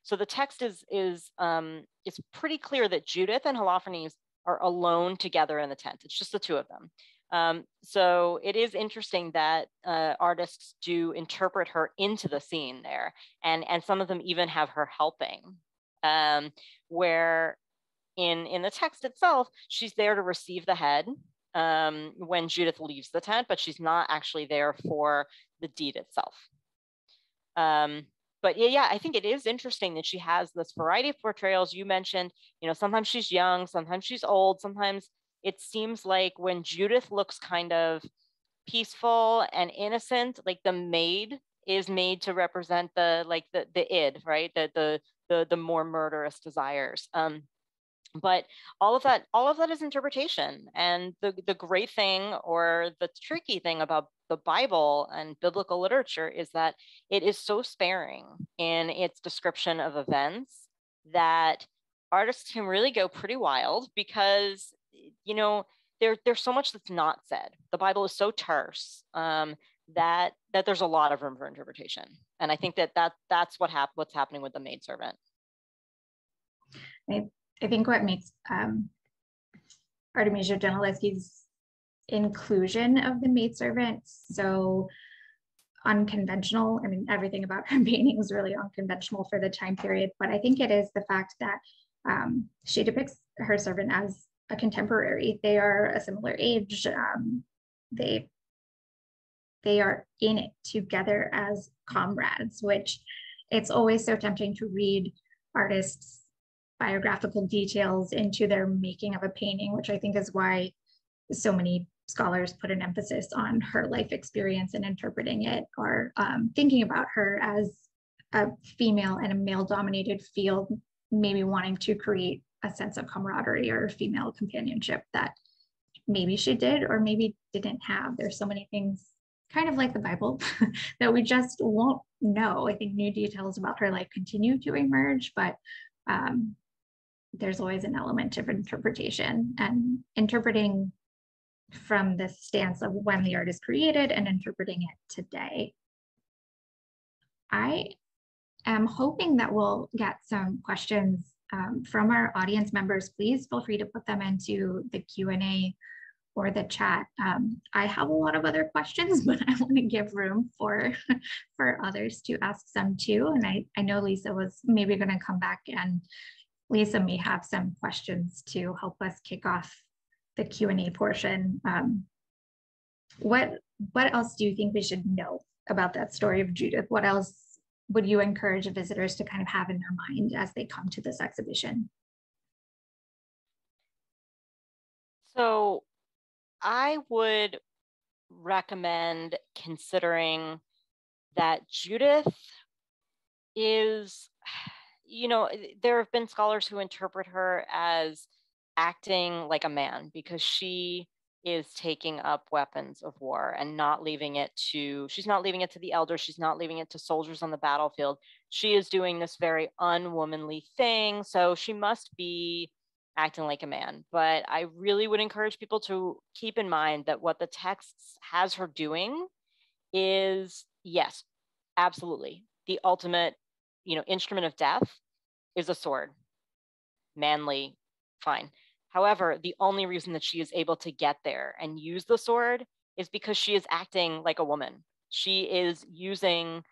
So the text is is um, it's pretty clear that Judith and Holofernes are alone together in the tent. It's just the two of them. Um, so it is interesting that uh, artists do interpret her into the scene there, and and some of them even have her helping, um, where in in the text itself she's there to receive the head um, when Judith leaves the tent, but she's not actually there for the deed itself. Um, but yeah, yeah, I think it is interesting that she has this variety of portrayals. You mentioned, you know, sometimes she's young, sometimes she's old, sometimes it seems like when Judith looks kind of peaceful and innocent, like the maid is made to represent the like the the id, right? The the the the more murderous desires. Um, but all of that all of that is interpretation and the, the great thing or the tricky thing about the bible and biblical literature is that it is so sparing in its description of events that artists can really go pretty wild because you know there, there's so much that's not said the bible is so terse um, that that there's a lot of room for interpretation and i think that, that that's what hap- what's happening with the maidservant I, I think what makes um, Artemisia Gentileschi's inclusion of the maidservant so unconventional. I mean, everything about her painting is really unconventional for the time period, but I think it is the fact that um, she depicts her servant as a contemporary. They are a similar age. Um, they they are in it together as comrades, which it's always so tempting to read artists biographical details into their making of a painting, which I think is why so many scholars put an emphasis on her life experience and interpreting it or um, thinking about her as a female in a male dominated field, maybe wanting to create a sense of camaraderie or female companionship that maybe she did or maybe didn't have. There's so many things kind of like the Bible that we just won't know. I think new details about her life continue to emerge, but um, there's always an element of interpretation and interpreting from the stance of when the art is created and interpreting it today. I am hoping that we'll get some questions um, from our audience members. Please feel free to put them into the Q&A or the chat. Um, I have a lot of other questions, but I want to give room for, for others to ask some too. And I, I know Lisa was maybe going to come back and Lisa may have some questions to help us kick off the Q&A portion. Um, what, what else do you think we should know about that story of Judith? What else would you encourage visitors to kind of have in their mind as they come to this exhibition? So I would recommend considering that Judith is you know, there have been scholars who interpret her as acting like a man because she is taking up weapons of war and not leaving it to she's not leaving it to the elders she's not leaving it to soldiers on the battlefield. She is doing this very unwomanly thing so she must be acting like a man. But i really would encourage people to keep in mind that what the text has her doing is yes absolutely the ultimate you know instrument of death is a sword. Manly fine however the only reason that she is able to get there and use the sword is because she is acting like a woman she is using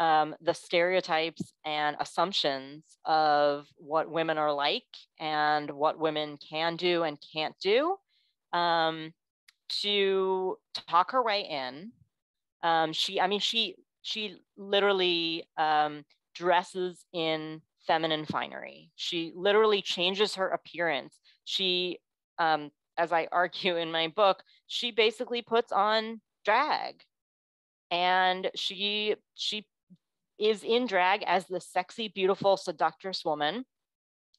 um, the stereotypes and assumptions of what women are like and what women can do and can't do um, to talk her way in. Um, she, I mean, she she literally um, dresses in feminine finery. She literally changes her appearance. She, um, as I argue in my book, she basically puts on drag, and she she is in drag as the sexy, beautiful, seductress woman,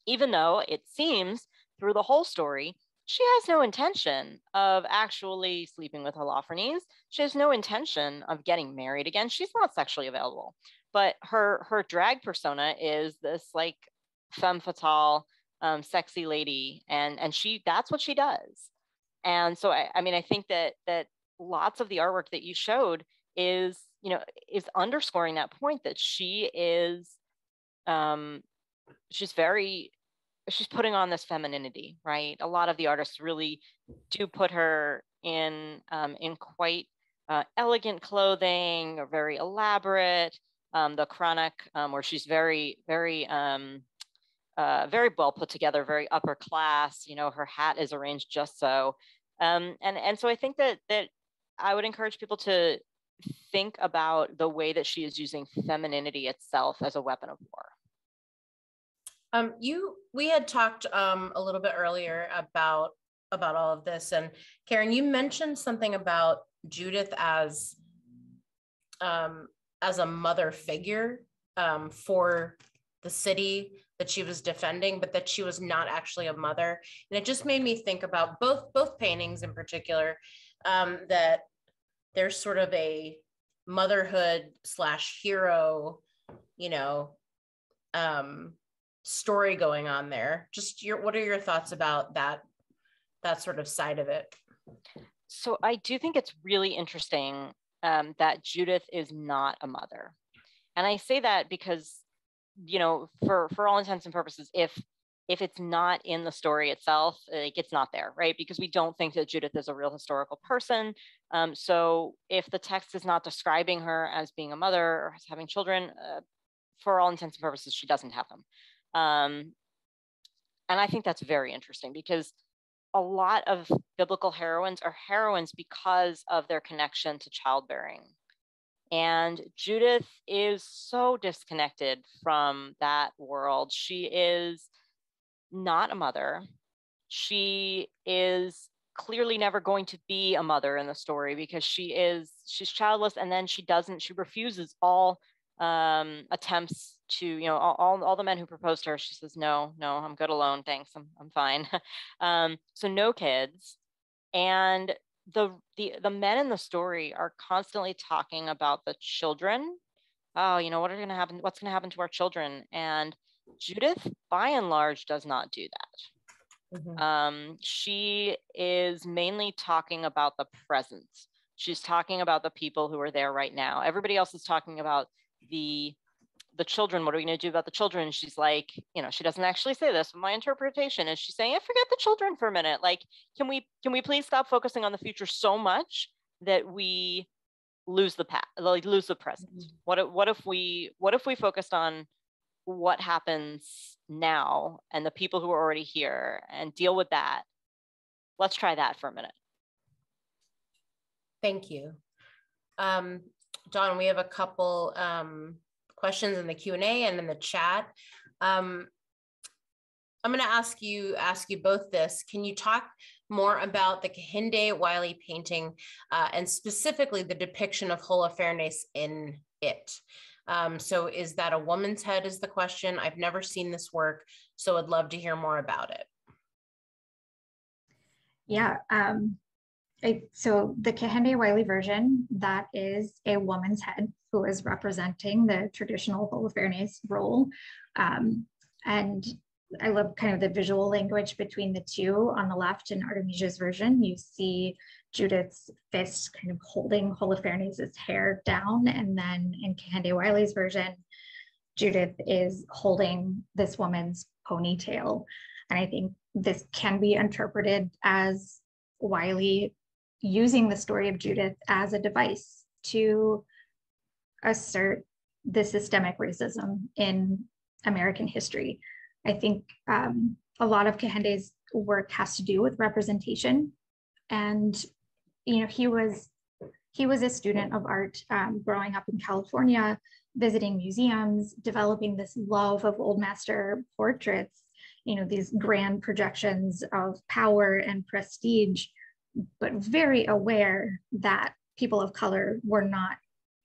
even though it seems through the whole story she has no intention of actually sleeping with Holofernes. She has no intention of getting married again. She's not sexually available but her her drag persona is this like femme fatale, um, sexy lady, and and she that's what she does. And so I, I mean I think that that lots of the artwork that you showed is you know is underscoring that point that she is um she's very she's putting on this femininity right a lot of the artists really do put her in um, in quite uh, elegant clothing or very elaborate um, the chronic um, where she's very very um, uh, very well put together very upper class you know her hat is arranged just so um, and and so i think that that i would encourage people to think about the way that she is using femininity itself as a weapon of war. Um, you, we had talked um, a little bit earlier about about all of this, and Caryn, you mentioned something about Judith as um, as a mother figure um, for the city that she was defending, but that she was not actually a mother, and it just made me think about both both paintings in particular. Um, that there's sort of a motherhood slash hero, you know, um, story going on there. Just your, what are your thoughts about that, that sort of side of it? So I do think it's really interesting um, that Judith is not a mother. And I say that because, you know, for, for all intents and purposes, if if it's not in the story itself, like it's not there, right? Because we don't think that Judith is a real historical person. Um, so if the text is not describing her as being a mother or as having children, uh, for all intents and purposes, she doesn't have them. Um, and I think that's very interesting because a lot of biblical heroines are heroines because of their connection to childbearing. And Judith is so disconnected from that world. She is not a mother. She is clearly never going to be a mother in the story because she is she's childless and then she doesn't she refuses all um attempts to you know all, all the men who proposed to her she says no no i'm good alone thanks i'm, I'm fine um so no kids and the the the men in the story are constantly talking about the children oh you know what are going to happen what's going to happen to our children and Judith, by and large, does not do that. Mm-hmm. Um, she is mainly talking about the present. She's talking about the people who are there right now. Everybody else is talking about the the children. What are we going to do about the children? She's like, you know, she doesn't actually say this, but my interpretation is she's saying, I forget the children for a minute. Like, can we can we please stop focusing on the future so much that we lose the past, like lose the present? Mm-hmm. What if, what if we what if we focused on what happens now and the people who are already here and deal with that. Let's try that for a minute. Thank you. Um, Dawn, we have a couple um, questions in the Q&A and in the chat. Um, I'm going to ask you ask you both this. Can you talk more about the Kehinde Wiley painting uh, and specifically the depiction of Holofernes in it? Um, so is that a woman's head is the question. I've never seen this work, so I'd love to hear more about it. Yeah. Um, I, so the Kehinde Wiley version, that is a woman's head who is representing the traditional Holofernes role. Um, and I love kind of the visual language between the two. On the left in Artemisia's version, you see Judith's fist kind of holding Holofernes' hair down. And then in Kehinde Wiley's version, Judith is holding this woman's ponytail. And I think this can be interpreted as Wiley using the story of Judith as a device to assert the systemic racism in American history. I think um, a lot of Kehinde's work has to do with representation and you know, he was he was a student of art um, growing up in California, visiting museums, developing this love of old master portraits, you know, these grand projections of power and prestige, but very aware that people of color were not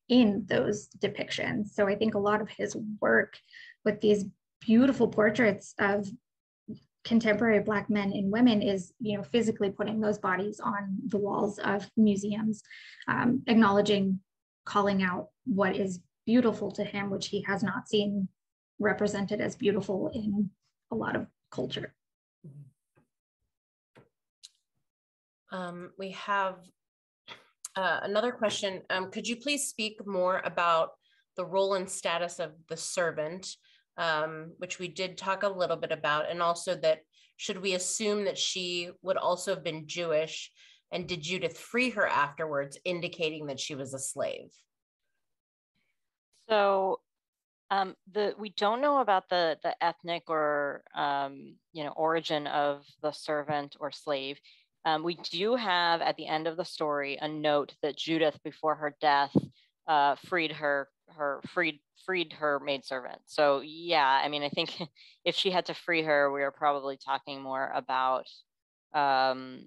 in those depictions. So I think a lot of his work with these beautiful portraits of contemporary black men and women is you know physically putting those bodies on the walls of museums um, acknowledging calling out what is beautiful to him, which he has not seen represented as beautiful in a lot of culture. Um, we have uh, another question. Um, could you please speak more about the role and status of the servant, um, which we did talk a little bit about, and also that should we assume that she would also have been Jewish? And did Judith free her afterwards, indicating that she was a slave? So um, the we don't know about the the ethnic or um, you know origin of the servant or slave. Um, we do have at the end of the story a note that Judith, before her death, uh, freed her her freed freed her maidservant. So yeah, I mean, I think if she had to free her, we are probably talking more about um,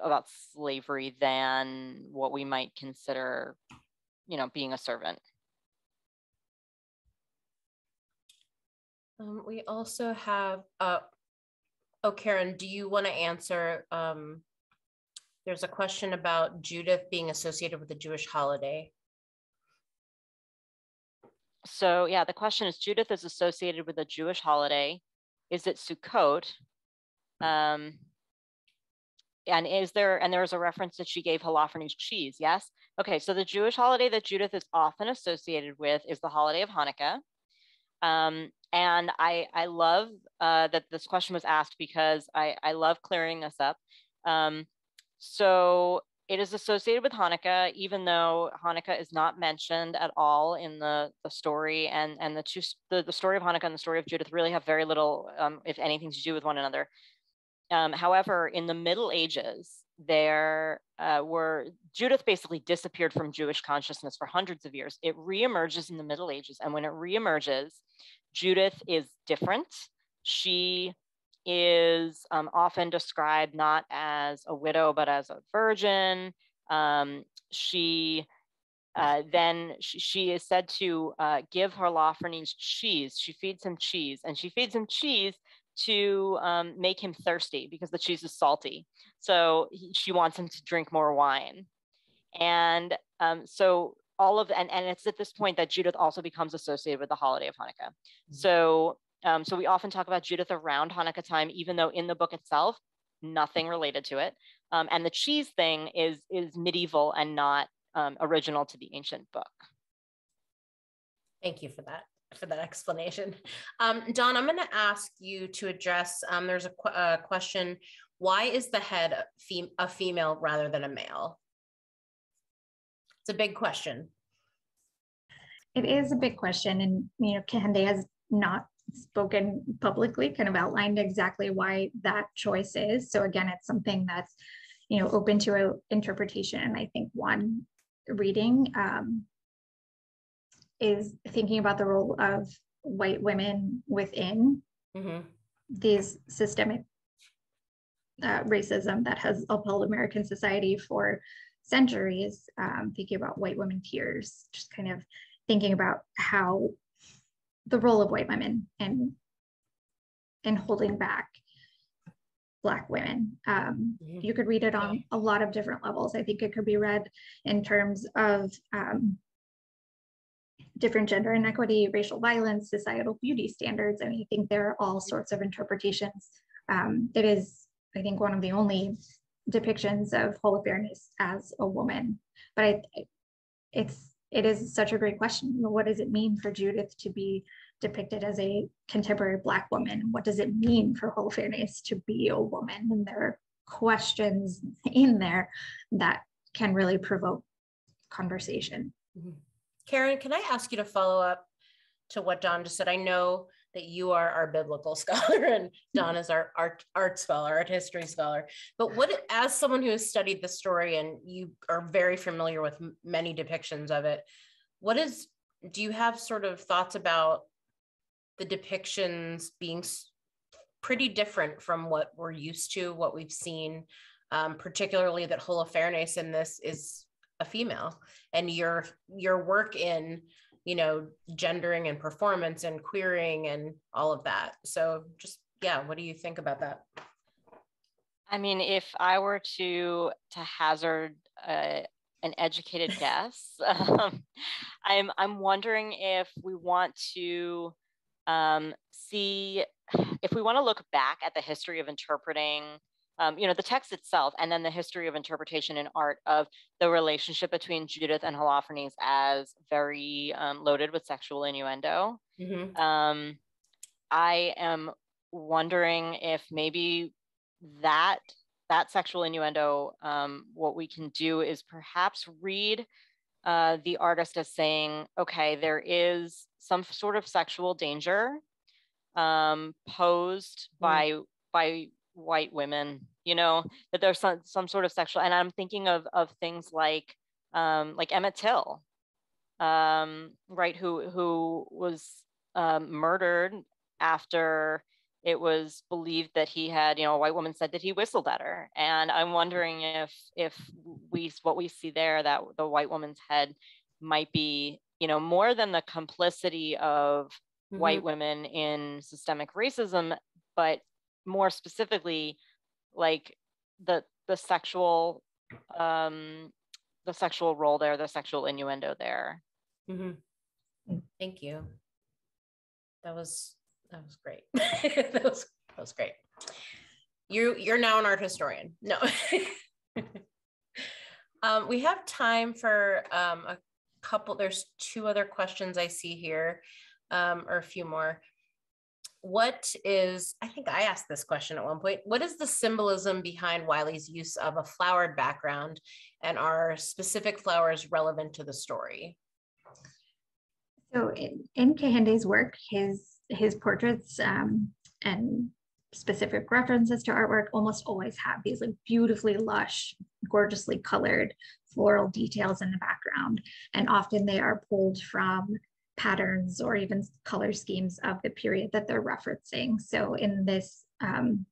about slavery than what we might consider, you know, being a servant. Um, we also have, uh, oh, Caryn, do you want to answer? Um, there's a question about Judith being associated with the Jewish holiday. So yeah, the question is Judith is associated with a Jewish holiday. Is it Sukkot? Um, and is there, and there was a reference that she gave Holofernes cheese, yes? Okay, so the Jewish holiday that Judith is often associated with is the holiday of Hanukkah. Um, and I, I love uh, that this question was asked because I, I love clearing this up. Um, so it is associated with Hanukkah, even though Hanukkah is not mentioned at all in the, the story. And, and the, two, the, the story of Hanukkah and the story of Judith really have very little, um, if anything, to do with one another. Um, however, in the Middle Ages, there uh, were Judith basically disappeared from Jewish consciousness for hundreds of years. It reemerges in the Middle Ages, and when it reemerges, Judith is different. She is um, often described not as a widow, but as a virgin. Um, she uh, then she, she, is said to uh, give Holofernes cheese. She feeds him cheese, and she feeds him cheese to um, make him thirsty because the cheese is salty. So he, she wants him to drink more wine. And um, so all of and, and it's at this point that Judith also becomes associated with the holiday of Hanukkah. Mm-hmm. So um, so we often talk about Judith around Hanukkah time, even though in the book itself, nothing related to it. Um, and the cheese thing is is medieval and not um, original to the ancient book. Thank you for that for that explanation. Um, Dawn, I'm going to ask you to address. Um, there's a, qu- a, question: Why is the head a, fem- a female rather than a male? It's a big question. It is a big question, and you know, Kehinde has not spoken publicly, kind of outlined exactly why that choice is. So again, it's something that's you know open to a interpretation. I think one reading um, is thinking about the role of white women within mm-hmm. these systemic uh, racism that has upheld American society for centuries, um, thinking about white women peers, just kind of thinking about how the role of white women and and holding back black women. Um, you could read it on a lot of different levels. I think it could be read in terms of um, different gender inequity racial violence societal beauty standards. And i think there are all sorts of interpretations. Um, it is i think one of the only depictions of whole holofernes as a woman. But I, it's it is such a great question. What does it mean for Judith to be depicted as a contemporary Black woman? What does it mean for Holofernes to be a woman? And there are questions in there that can really provoke conversation. Mm-hmm. Caryn, can I ask you to follow up to what Dawn just said? I know that you are our biblical scholar and Dawn is our art art scholar, art history scholar. But what, as someone who has studied the story and you are very familiar with many depictions of it, what is? Do you have sort of thoughts about the depictions being pretty different from what we're used to, what we've seen, um, particularly that Holofernes in this is a female, and your your work in you know, gendering and performance and queering and all of that. So just yeah, what do you think about that? I mean, if I were to to hazard a, an educated guess. Um, I'm I'm wondering if we want to um, see if we want to look back at the history of interpreting um, you know, the text itself, and then the history of interpretation in art of the relationship between Judith and Holofernes as very um, loaded with sexual innuendo. Mm-hmm. Um, I am wondering if maybe that that sexual innuendo, um, what we can do is perhaps read uh, the artist as saying, okay, there is some sort of sexual danger um, posed mm. by by white women you know that there's some, some sort of sexual and i'm thinking of of things like um like emmett till um right who who was um, murdered after it was believed that he had you know a white woman said that he whistled at her and i'm wondering if if we what we see there that the white woman's head might be you know more than the complicity of mm-hmm. white women in systemic racism but more specifically like the the sexual um the sexual role there the sexual innuendo there. Mm-hmm. thank you. That was that was great. That was that was great. You you're now an art historian. No. Um, we have time for um, a couple there's two other questions i see here um, or a few more what is, I think I asked this question at one point, what is the symbolism behind Wiley's use of a flowered background and are specific flowers relevant to the story? So in, in work, his, his portraits um, and specific references to artwork almost always have these like beautifully lush, gorgeously colored floral details in the background. And often they are pulled from patterns or even color schemes of the period that they're referencing. So in this um,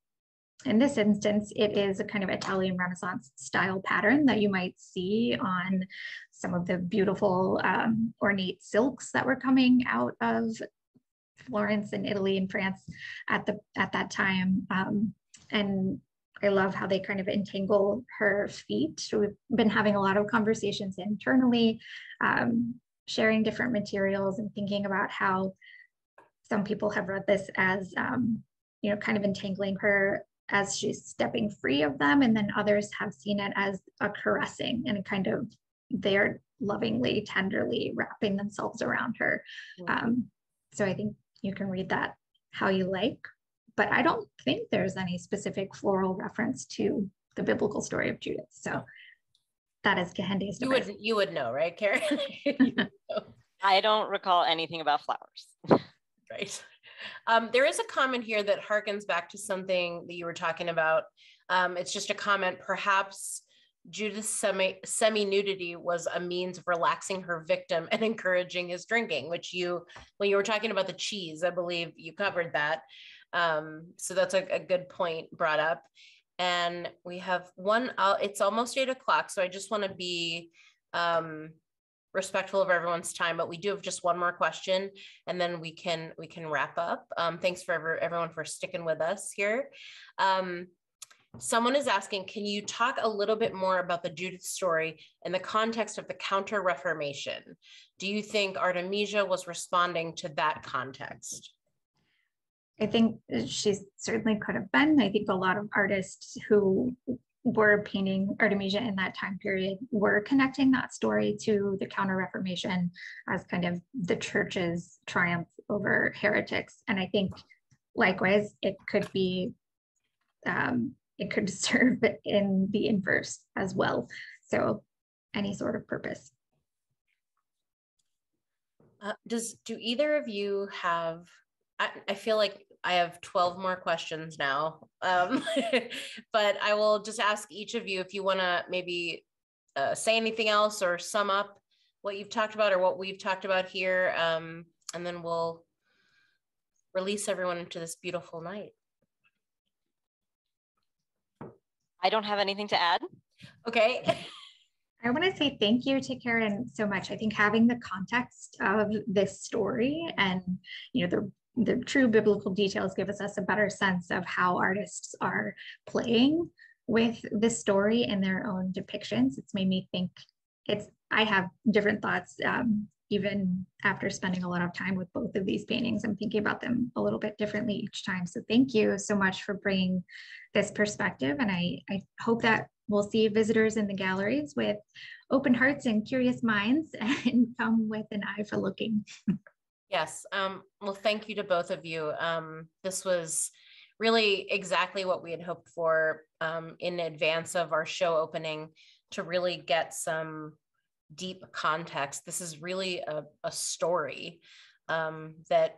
in this instance, it is a kind of Italian Renaissance style pattern that you might see on some of the beautiful um, ornate silks that were coming out of Florence and Italy and France at the at that time. Um, and I love how they kind of entangle her feet. We've been having a lot of conversations internally um, sharing different materials and thinking about how some people have read this as, um, you know, kind of entangling her as she's stepping free of them. And then others have seen it as a caressing and kind of they're lovingly, tenderly wrapping themselves around her. Um, so I think you can read that how you like, but I don't think there's any specific floral reference to the biblical story of Judith. So that is Kehinde's You would you would know, right, Caryn? I don't recall anything about flowers. right. Um, there is a comment here that harkens back to something that you were talking about. Um, it's just a comment. Perhaps Judith's semi semi nudity was a means of relaxing her victim and encouraging his drinking, which you, when you were talking about the cheese, I believe you covered that. Um, so that's a, a good point brought up and we have one uh, it's almost eight o'clock so i just want to be um, respectful of everyone's time but we do have just one more question and then we can we can wrap up. Um, thanks for ever, everyone for sticking with us here. Um, someone is asking can you talk a little bit more about the judith story in the context of the counter reformation do you think artemisia was responding to that context I think she certainly could have been. I think a lot of artists who were painting Artemisia in that time period were connecting that story to the Counter Reformation as kind of the church's triumph over heretics. And I think likewise, it could be, um, it could serve in the inverse as well. So any sort of purpose. Uh, does do either of you have I, I feel like I have 12 more questions now. Um, but I will just ask each of you if you want to maybe uh, say anything else or sum up what you've talked about or what we've talked about here. Um, and then we'll release everyone into this beautiful night. I don't have anything to add. Okay. I want to say thank you to Caryn so much. I think having the context of this story and you know the the true biblical details give us, a better sense of how artists are playing with this story in their own depictions. It's made me think it's I have different thoughts um, even after spending a lot of time with both of these paintings. I'm thinking about them a little bit differently each time. So thank you so much for bringing this perspective. And I, I hope that we'll see visitors in the galleries with open hearts and curious minds and come with an eye for looking. Yes. Um, well, thank you to both of you. Um, this was really exactly what we had hoped for um, in advance of our show opening to really get some deep context. This is really a, a story um, that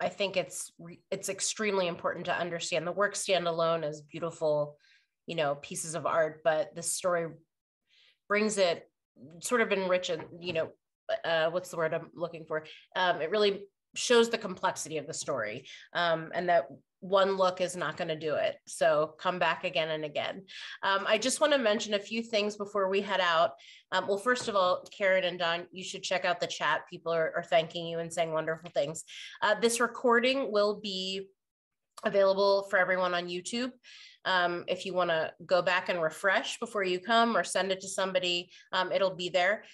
I think it's it's extremely important to understand. The work stand alone as beautiful, you know, pieces of art, but the story brings it sort of enrich and you know, uh, what's the word I'm looking for? Um, it really shows the complexity of the story um, and that one look is not going to do it. So come back again and again. Um, I just want to mention a few things before we head out. Um, well, first of all, Caryn and Dawn, you should check out the chat. People are, are thanking you and saying wonderful things. Uh, this recording will be available for everyone on YouTube. Um, if you want to go back and refresh before you come or send it to somebody, um, it'll be there.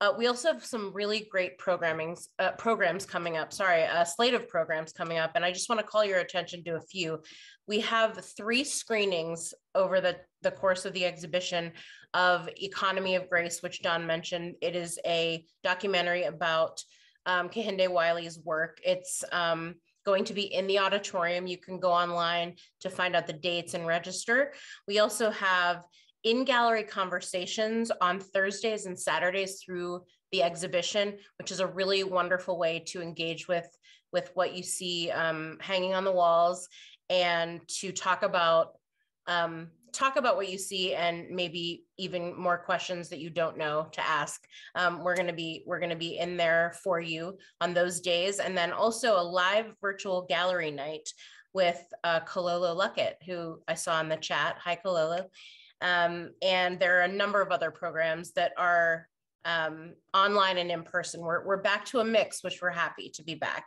Uh, we also have some really great programming uh, programs coming up. Sorry, a slate of programs coming up, and I just want to call your attention to a few. We have three screenings over the the course of the exhibition of Economy of Grace, which Dawn mentioned. It is a documentary about um, Kehinde Wiley's work. It's um, going to be in the auditorium. You can go online to find out the dates and register. We also have in gallery conversations on Thursdays and Saturdays through the exhibition, which is a really wonderful way to engage with, with what you see um, hanging on the walls and to talk about um, talk about what you see and maybe even more questions that you don't know to ask. Um, we're going to be we're going to be in there for you on those days, and then also a live virtual gallery night with uh, Kilolo Luckett, who I saw in the chat. Hi, Kilolo. Um, and there are a number of other programs that are um, online and in person. We're, we're back to a mix, which we're happy to be back.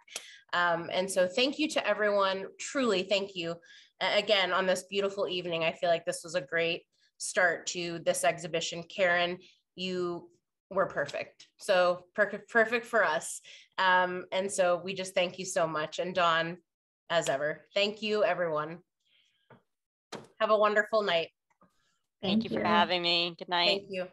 Um, and so thank you to everyone. Truly, thank you. again, on this beautiful evening, I feel like this was a great start to this exhibition. Caryn, you were perfect. So perfect, perfect for us. Um, and so we just thank you so much. And Dawn, as ever, thank you, everyone. Have a wonderful night. Thank, Thank you, you for having me. Good night. Thank you.